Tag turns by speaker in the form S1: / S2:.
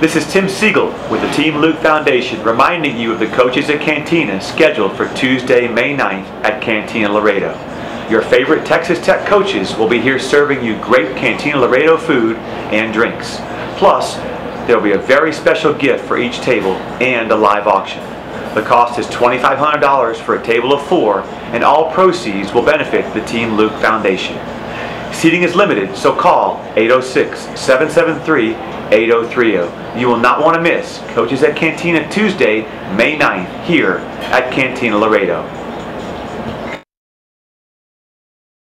S1: This is Tim Siegel with the Team Luke Foundation reminding you of the coaches at Cantina scheduled for Tuesday, May 9th at Cantina Laredo. Your favorite Texas Tech coaches will be here serving you great Cantina Laredo food and drinks. Plus, there will be a very special gift for each table and a live auction. The cost is $2,500 for a table of four, and all proceeds will benefit the Team Luke Foundation. Seating is limited, so call 806-773-8030. You will not want to miss Coaches at Cantina Tuesday, May 9th, here at Cantina Laredo.